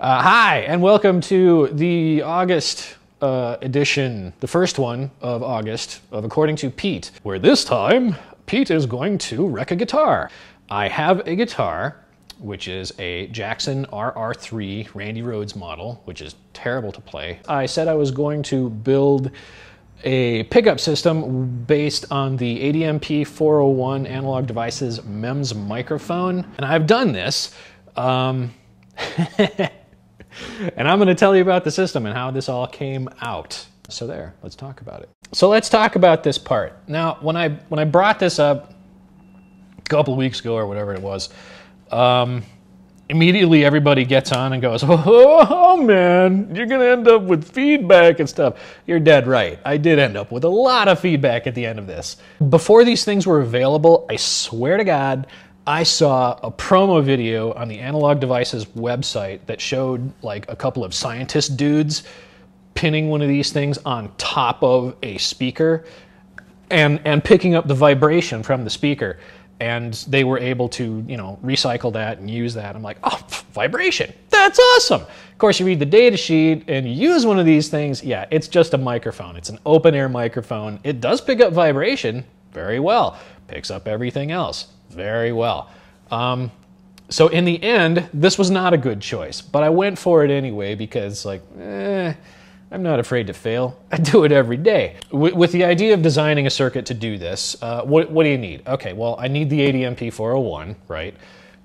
Uh, hi, and welcome to the August uh, edition, the first one of August of According to Pete, where this time Pete is going to wreck a guitar. I have a guitar, which is a Jackson RR3 Randy Rhoads model, which is terrible to play. I said I was going to build a pickup system based on the ADMP 401 Analog Devices MEMS microphone, and I've done this. Um, and I'm going to tell you about the system and how this all came out. So there, let's talk about it. So let's talk about this part. Now, when I when I brought this up a couple weeks ago or whatever it was, um, immediately everybody gets on and goes, oh, oh, man, you're going to end up with feedback and stuff. You're dead right. I did end up with a lot of feedback at the end of this. Before these things were available, I swear to God, I saw a promo video on the Analog Devices website that showed like a couple of scientist dudes pinning one of these things on top of a speaker and and picking up the vibration from the speaker. And they were able to you know recycle that and use that. I'm like oh vibration. That's awesome. Of course you read the data sheet and you use one of these things. Yeah it's just a microphone. It's an open air microphone. It does pick up vibration very well. Picks up everything else very well. Um, so in the end, this was not a good choice, but I went for it anyway because, like, eh, I'm not afraid to fail. I do it every day. W- with the idea of designing a circuit to do this, uh, what, what, do you need? Okay, well, I need the ADMP 401, right?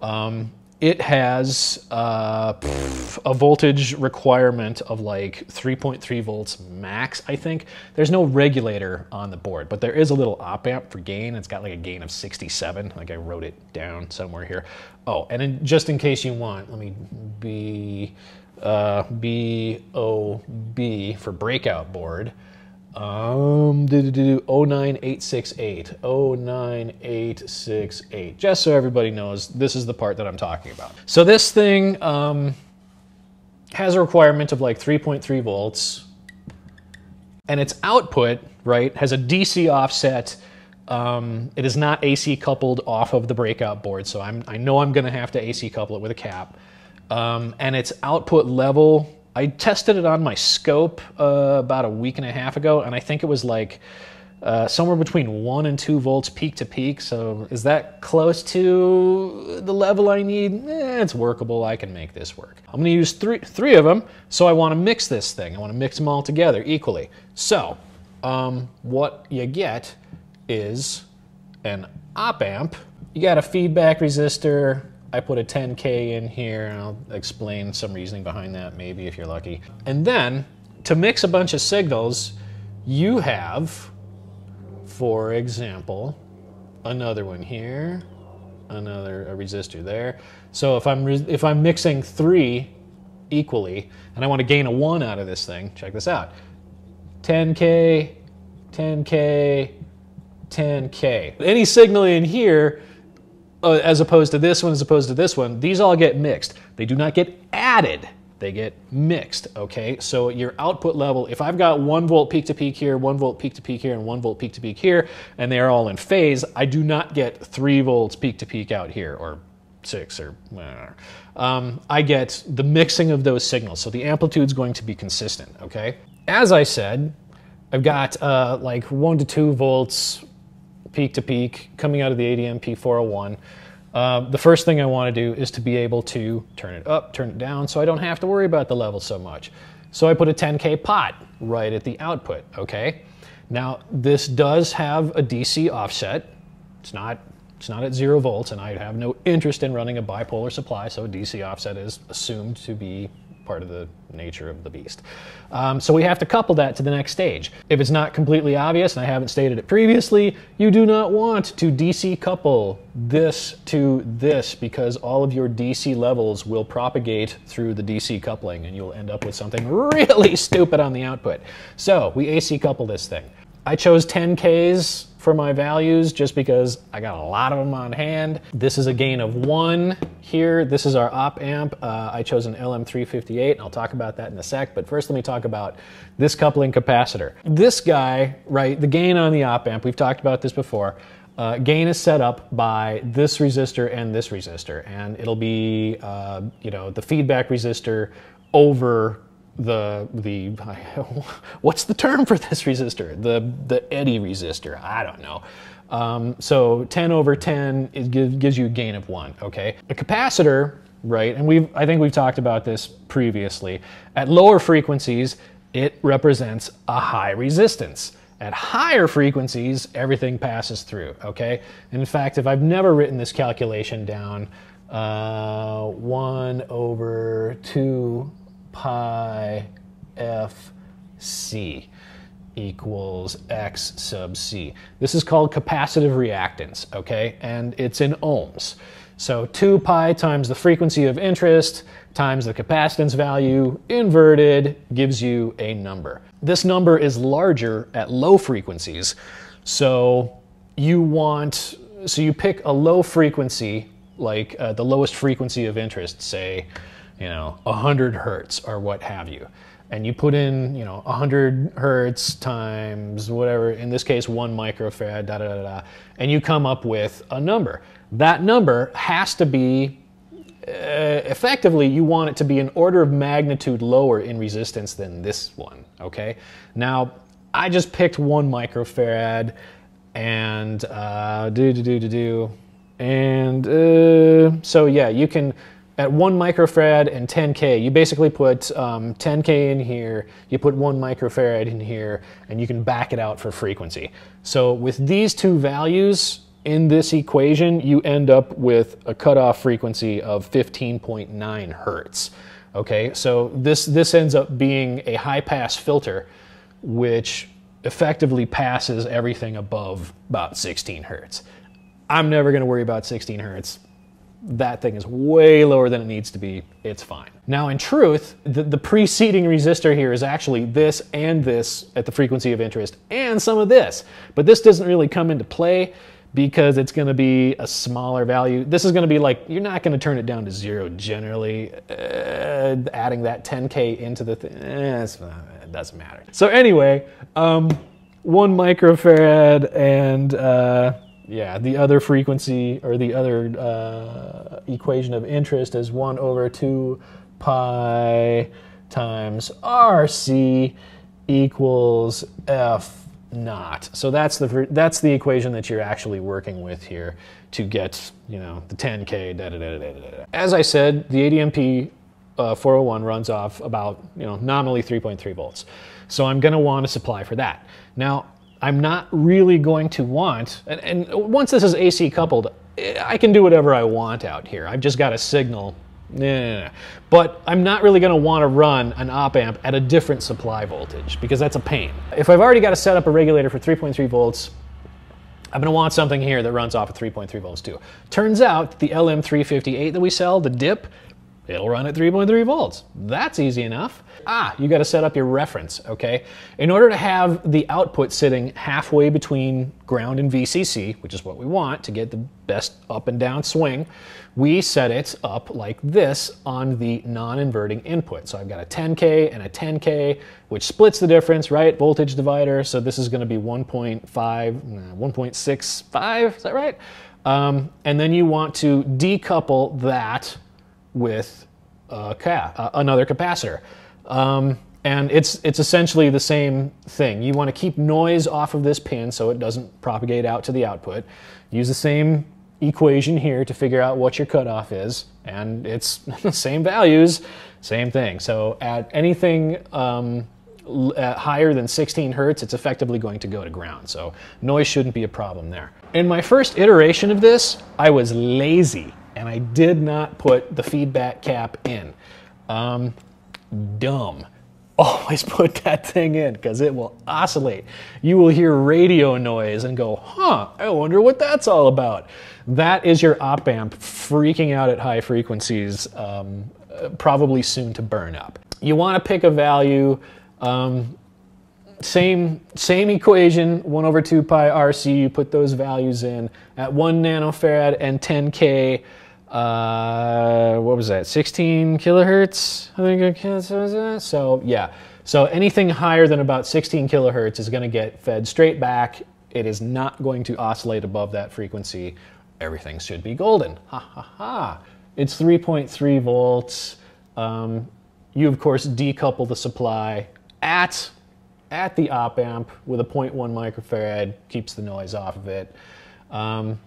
Um, it has uh, a voltage requirement of like 3.3 volts max, I think. There's no regulator on the board, but there is a little op amp for gain. It's got like a gain of 67. Like I wrote it down somewhere here. Oh, and in, just in case you want, let me be uh, B-O-B for breakout board. Um, do, do, do, 09868. 09868. Just so everybody knows, this is the part that I'm talking about. So this thing um, has a requirement of like 3.3 volts, and its output, right, has a DC offset. Um, it is not AC coupled off of the breakout board, so I'm, I know I'm going to have to AC couple it with a cap. Um, and its output level I tested it on my scope uh, about a week and a half ago, and I think it was like uh, somewhere between one and two volts peak to peak. So is that close to the level I need? Eh, it's workable. I can make this work. I'm going to use three three of them. So I want to mix this thing. I want to mix them all together equally. So um, what you get is an op amp. You got a feedback resistor, I put a 10K in here, and I'll explain some reasoning behind that, maybe if you're lucky. And then, to mix a bunch of signals, you have, for example, another one here, another a resistor there. So if I'm if I'm mixing three equally, and I want to gain a one out of this thing, check this out. 10K, 10K, 10K. Any signal in here uh, as opposed to this one, as opposed to this one, these all get mixed. They do not get added. They get mixed, okay? So your output level, if I've got one volt peak to peak here, one volt peak to peak here, and one volt peak to peak here, and they are all in phase, I do not get three volts peak to peak out here, or six, or um, I get the mixing of those signals. So the amplitude is going to be consistent, okay? As I said, I've got uh, like one to two volts peak to peak coming out of the ADMP 401. Uh, the first thing I want to do is to be able to turn it up, turn it down, so I don't have to worry about the level so much. So I put a 10K pot right at the output, okay? Now, this does have a DC offset. It's not, it's not at zero volts, and I have no interest in running a bipolar supply, so a DC offset is assumed to be part of the nature of the beast. Um, so we have to couple that to the next stage. If it's not completely obvious, and I haven't stated it previously, you do not want to DC couple this to this because all of your DC levels will propagate through the DC coupling and you'll end up with something really stupid on the output. So we AC couple this thing. I chose 10Ks for my values just because I got a lot of them on hand. This is a gain of one here. This is our op amp. Uh, I chose an LM358 and I'll talk about that in a sec. But first let me talk about this coupling capacitor. This guy, right, the gain on the op amp, we've talked about this before. uh, gain is set up by this resistor and this resistor, and it'll be uh, you know the feedback resistor over the the what's the term for this resistor? The the eddy resistor. I don't know. Um, so 10 over 10 it gives, gives you a gain of one. Okay, a capacitor, right? And we've I think we've talked about this previously. At lower frequencies, it represents a high resistance. At higher frequencies, everything passes through, okay? In fact, if I've never written this calculation down, uh, 1 over 2 pi f c equals x sub c. This is called capacitive reactance, okay? And it's in ohms. So 2 pi times the frequency of interest times the capacitance value inverted gives you a number. This number is larger at low frequencies. So you want, so you pick a low frequency, like uh, the lowest frequency of interest, say, you know, 100 hertz or what have you. And you put in, you know, 100 hertz times whatever, in this case, one microfarad, da da da da, and you come up with a number. That number has to be uh, effectively, you want it to be an order of magnitude lower in resistance than this one, okay? Now, I just picked one microfarad and uh, do, do, do, do, do. And uh, so, yeah, you can, at one microfarad and 10K, you basically put um, 10K in here, you put one microfarad in here, and you can back it out for frequency. So with these two values, in this equation, you end up with a cutoff frequency of 15.9 hertz. Okay, so this, this ends up being a high pass filter, which effectively passes everything above about 16 hertz. I'm never going to worry about 16 hertz. That thing is way lower than it needs to be. It's fine. Now, in truth, the, the preceding resistor here is actually this and this at the frequency of interest and some of this. But this doesn't really come into play because it's going to be a smaller value. This is going to be like, you're not going to turn it down to zero generally. Uh, adding that 10K into the thing, eh, it doesn't matter. So anyway, um, one microfarad and uh, yeah, the other frequency or the other uh, equation of interest is 1 over 2 pi times RC equals F not. So that's the that's the equation that you're actually working with here to get you know the 10k. Da, da, da, As I said, the ADMP uh, 401 runs off about you know nominally 3.3 volts. So I'm going to want a supply for that. Now I'm not really going to want, and, and once this is AC coupled, I can do whatever I want out here. I've just got a signal Nah, but I'm not really going to want to run an op amp at a different supply voltage because that's a pain. If I've already got to set up a regulator for 3.3 volts, I'm going to want something here that runs off of 3.3 volts too. Turns out the LM358 that we sell, the dip, it'll run at 3.3 volts. That's easy enough. Ah, you got to set up your reference, okay? In order to have the output sitting halfway between ground and VCC, which is what we want to get the best up and down swing, we set it up like this on the non-inverting input. So I've got a 10K and a 10K, which splits the difference, right? Voltage divider. So this is going to be 1.5, 1.65, is that right? Um, and then you want to decouple that with a ca- uh, another capacitor. Um, and it's, it's essentially the same thing. You want to keep noise off of this pin so it doesn't propagate out to the output. Use the same equation here to figure out what your cutoff is, and it's the same values, same thing. So at anything um, at higher than 16 hertz, it's effectively going to go to ground. So noise shouldn't be a problem there. In my first iteration of this, I was lazy and I did not put the feedback cap in. Um, dumb always put that thing in because it will oscillate. You will hear radio noise and go, huh, I wonder what that's all about. That is your op amp freaking out at high frequencies, um, probably soon to burn up. You want to pick a value. Um, same same equation, 1 over 2 pi RC, you put those values in at 1 nanofarad and 10K uh, what was that? 16 kilohertz. I think. So yeah. So anything higher than about 16 kilohertz is going to get fed straight back It is not going to oscillate above that frequency. Everything should be golden. Ha ha ha. It's 3.3 volts. Um, you, of course, decouple the supply at, at the op amp with a 0.1 microfarad, keeps the noise off of it. Um,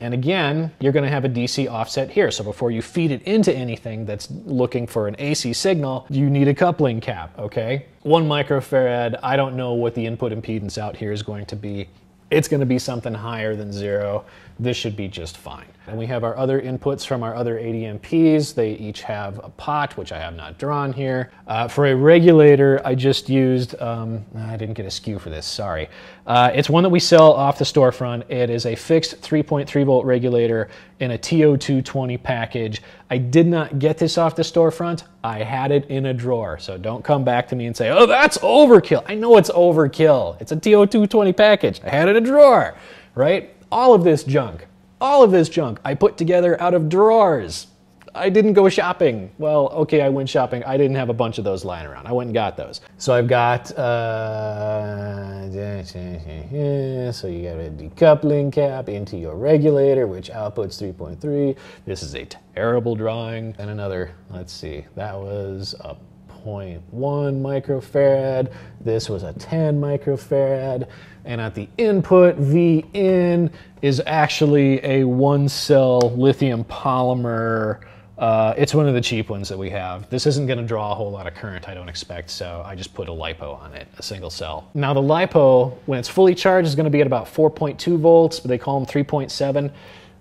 and again, you're going to have a DC offset here. So before you feed it into anything that's looking for an AC signal, you need a coupling cap, okay? One microfarad, I don't know what the input impedance out here is going to be. It's going to be something higher than zero. This should be just fine. And we have our other inputs from our other ADMPs. They each have a pot, which I have not drawn here. Uh, for a regulator, I just used, um, I didn't get a SKU for this, sorry. Uh, it's one that we sell off the storefront. It is a fixed 3.3 volt regulator in a TO220 package. I did not get this off the storefront. I had it in a drawer. So don't come back to me and say, oh, that's overkill. I know it's overkill. It's a TO220 package. I had it in a drawer, right? all of this junk, all of this junk I put together out of drawers. I didn't go shopping. Well, okay, I went shopping. I didn't have a bunch of those lying around. I went and got those. So I've got, uh, so you got a decoupling cap into your regulator, which outputs 3.3. This is a terrible drawing. And another, let's see, that was a 0.1 microfarad. This was a 10 microfarad. And at the input, V in is actually a one cell lithium polymer. Uh, it's one of the cheap ones that we have. This isn't going to draw a whole lot of current, I don't expect, so I just put a LiPo on it, a single cell. Now the LiPo, when it's fully charged, is going to be at about 4.2 volts, but they call them 3.7.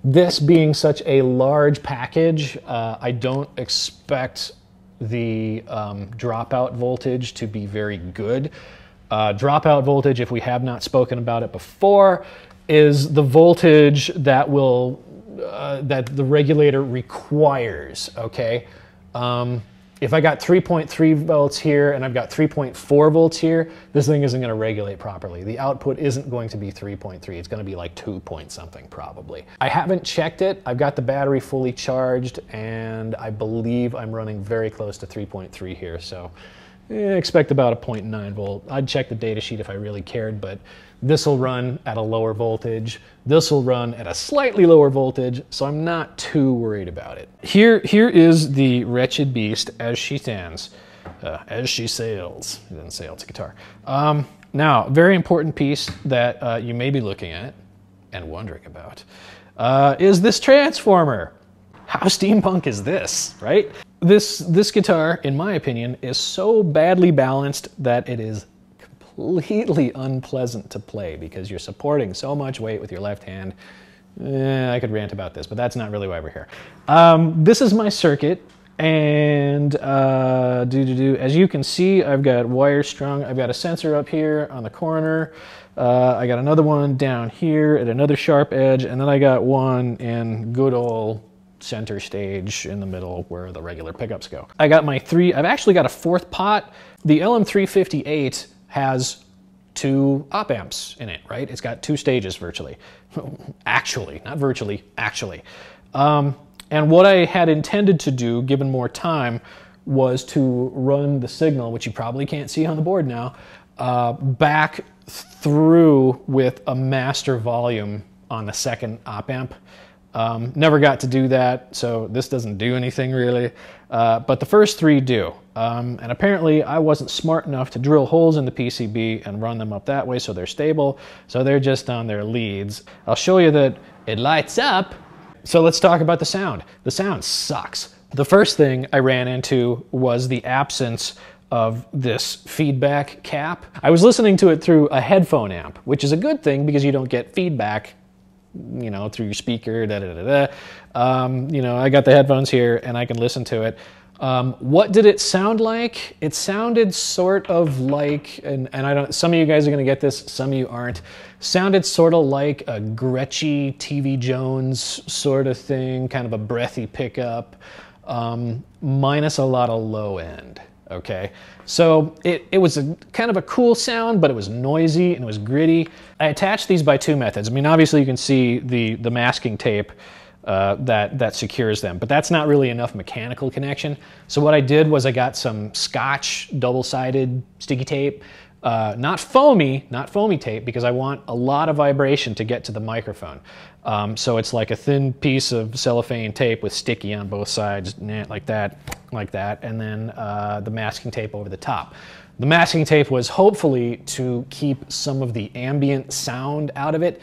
This being such a large package, uh, I don't expect the um, dropout voltage to be very good. Uh, dropout voltage, if we have not spoken about it before, is the voltage that will uh, that the regulator requires. Okay, um, if I got 3.3 volts here and I've got 3.4 volts here, this thing isn't going to regulate properly. The output isn't going to be 3.3. It's going to be like 2 point something probably. I haven't checked it. I've got the battery fully charged and I believe I'm running very close to 3.3 here. So eh, expect about a 0.9 volt. I'd check the data sheet if I really cared, but this will run at a lower voltage. This will run at a slightly lower voltage, so I'm not too worried about it. Here, here is the wretched beast as she stands, uh, as she sails. It doesn't sail, it's a guitar. Um, now, very important piece that uh, you may be looking at and wondering about uh, is this transformer. How steampunk is this, right? This, this guitar, in my opinion, is so badly balanced that it is completely unpleasant to play because you're supporting so much weight with your left hand. Eh, I could rant about this, but that's not really why we're here. Um, this is my circuit, and uh, do do do. As you can see, I've got wires strung. I've got a sensor up here on the corner. Uh, I got another one down here at another sharp edge, and then I got one in good old center stage in the middle where the regular pickups go. I got my three, I've actually got a fourth pot. The LM358 has two op amps in it, right? It's got two stages virtually. actually, not virtually, actually. Um, and what I had intended to do, given more time, was to run the signal, which you probably can't see on the board now, uh, back through with a master volume on the second op amp. Um, never got to do that, so this doesn't do anything really. Uh, but the first three do. Um, and apparently, I wasn't smart enough to drill holes in the PCB and run them up that way so they're stable. So they're just on their leads. I'll show you that it lights up. So let's talk about the sound. The sound sucks. The first thing I ran into was the absence of this feedback cap. I was listening to it through a headphone amp, which is a good thing because you don't get feedback you know, through your speaker, da da da da. Um, you know, I got the headphones here and I can listen to it. Um, what did it sound like? It sounded sort of like, and, and I don't, some of you guys are going to get this, some of you aren't. Sounded sort of like a Gretschy TV Jones sort of thing, kind of a breathy pickup, um, minus a lot of low end. Okay, so it, it was a kind of a cool sound, but it was noisy and it was gritty. I attached these by two methods. I mean, obviously you can see the, the masking tape uh, that, that secures them, but that's not really enough mechanical connection. So what I did was I got some scotch double-sided sticky tape, uh, not foamy, not foamy tape, because I want a lot of vibration to get to the microphone. Um, so it's like a thin piece of cellophane tape with sticky on both sides, like that, like that, and then uh, the masking tape over the top. The masking tape was hopefully to keep some of the ambient sound out of it.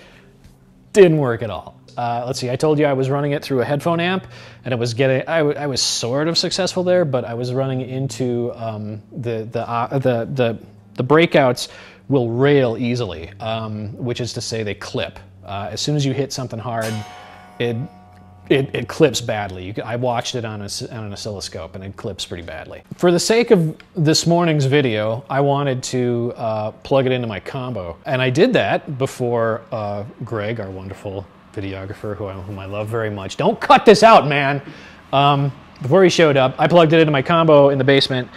Didn't work at all. Uh, let's see, I told you I was running it through a headphone amp, and it was getting. I, I was sort of successful there, but I was running into um, the the, uh, the the the breakouts will rail easily, um, which is to say they clip. Uh, as soon as you hit something hard, it it, it, clips badly. I watched it on, a, on, an oscilloscope and it clips pretty badly. For the sake of this morning's video, I wanted to uh, plug it into my combo. And I did that before uh, Greg, our wonderful videographer who I, whom I love very much. Don't cut this out, man. Um, before he showed up, I plugged it into my combo in the basement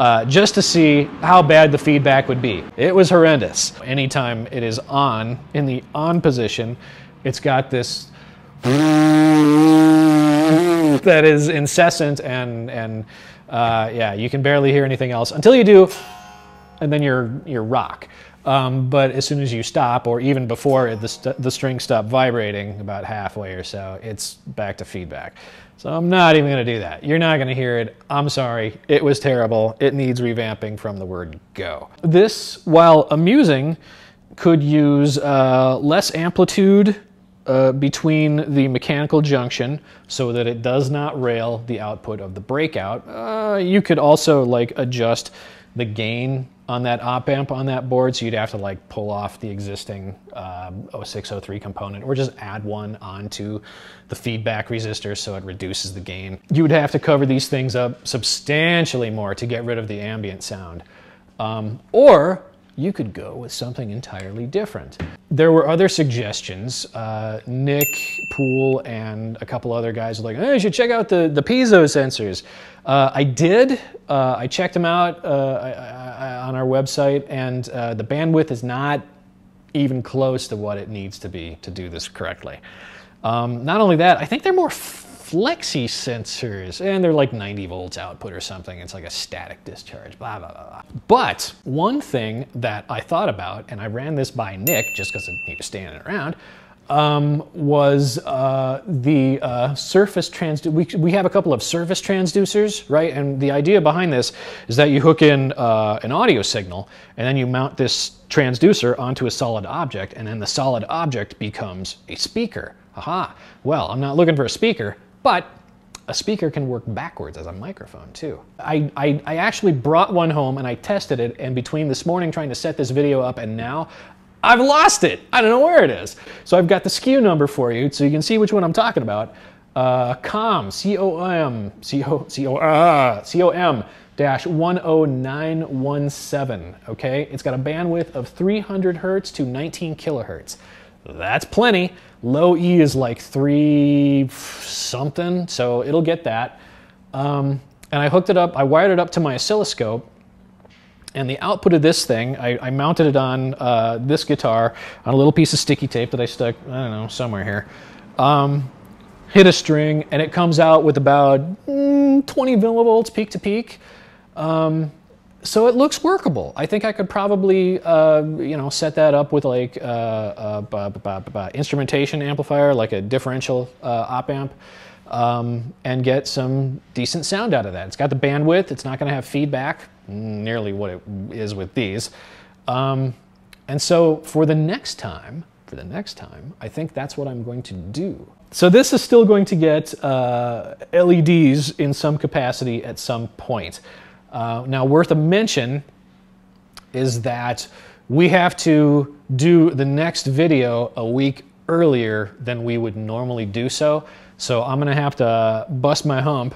uh, just to see how bad the feedback would be. It was horrendous. Anytime it is on, in the on position, it's got this that is incessant and, and uh, yeah, you can barely hear anything else until you do, and then you're, you're rock. Um, but as soon as you stop, or even before the, st the string stop vibrating, about halfway or so, it's back to feedback. So I'm not even going to do that. You're not going to hear it. I'm sorry. It was terrible. It needs revamping from the word go. This, while amusing, could use uh, less amplitude uh, between the mechanical junction so that it does not rail the output of the breakout. Uh, you could also like adjust the gain on that op amp on that board, so you'd have to like pull off the existing um, 0603 component or just add one onto the feedback resistor so it reduces the gain. You would have to cover these things up substantially more to get rid of the ambient sound. Um, or you could go with something entirely different. There were other suggestions. Uh, Nick Poole and a couple other guys were like, hey, you should check out the, the piezo sensors. Uh, I did. Uh, I checked them out uh, I, on our website, and uh, the bandwidth is not even close to what it needs to be to do this correctly. Um, not only that, I think they're more flexi sensors, and they're like 90 volts output or something. It's like a static discharge, blah, blah, blah, blah. But one thing that I thought about, and I ran this by Nick just because he was standing around, um, was uh, the uh, surface trans. We, we have a couple of surface transducers, right? And the idea behind this is that you hook in uh, an audio signal and then you mount this transducer onto a solid object, and then the solid object becomes a speaker. Aha. Well, I'm not looking for a speaker. But a speaker can work backwards as a microphone too. I, I, I, actually brought one home and I tested it, and between this morning trying to set this video up and now, I've lost it. I don't know where it is. So I've got the SKU number for you so you can see which one I'm talking about. Uh, COM, C-O-M, C-O, C-O, uh, C-O-M dash 10917, okay? It's got a bandwidth of 300 hertz to 19 kilohertz. That's plenty. Low E is like three something, so it'll get that. Um, and I hooked it up, I wired it up to my oscilloscope, and the output of this thing, I, I mounted it on uh, this guitar on a little piece of sticky tape that I stuck, I don't know, somewhere here. Um, hit a string, and it comes out with about mm, 20 millivolts peak to peak. Um, so it looks workable. I think I could probably, uh, you know, set that up with like uh, instrumentation amplifier, like a differential uh, op amp, um, and get some decent sound out of that. It's got the bandwidth. It's not going to have feedback, nearly what it is with these. Um, and so for the next time, for the next time, I think that's what I'm going to do. So this is still going to get uh, LEDs in some capacity at some point. Uh, now, worth a mention is that we have to do the next video a week earlier than we would normally do so. So I'm to have to bust my hump.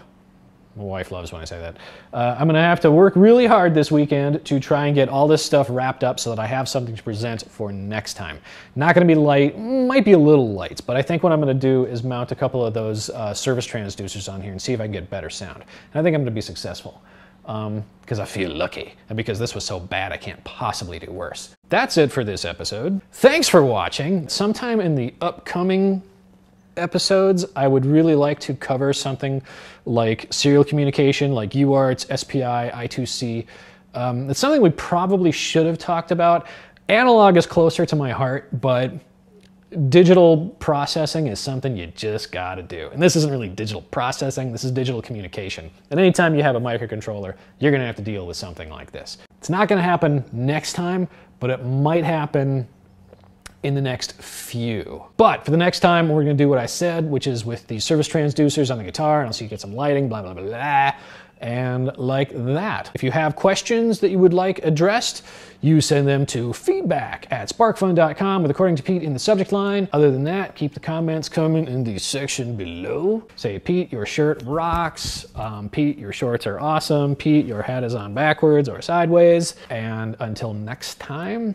My wife loves when I say that. Uh, I'm to have to work really hard this weekend to try and get all this stuff wrapped up so that I have something to present for next time. Not to be light, might be a little light, but I think what I'm to do is mount a couple of those uh, surface transducers on here and see if I can get better sound. And I think I'm to be successful because um, I feel lucky and because this was so bad I can't possibly do worse. That's it for this episode. Thanks for watching. Sometime in the upcoming episodes, I would really like to cover something like serial communication, like UARTs, SPI, I2C, Um, it's something we probably should have talked about. Analog is closer to my heart, but digital processing is something you just got to do. And this isn't really digital processing, this is digital communication. And anytime you have a microcontroller, you're going to have to deal with something like this. It's not going to happen next time, but it might happen in the next few. But for the next time, we're going to do what I said, which is with the surface transducers on the guitar, and I'll see you get some lighting, blah, blah, blah, blah and like that. If you have questions that you would like addressed, you send them to feedback at sparkfun.com with according to Pete in the subject line. Other than that, keep the comments coming in the section below. Say, Pete, your shirt rocks. Um, Pete, your shorts are awesome. Pete, your hat is on backwards or sideways. And until next time,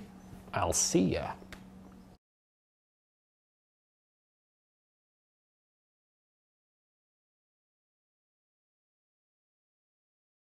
I'll see ya.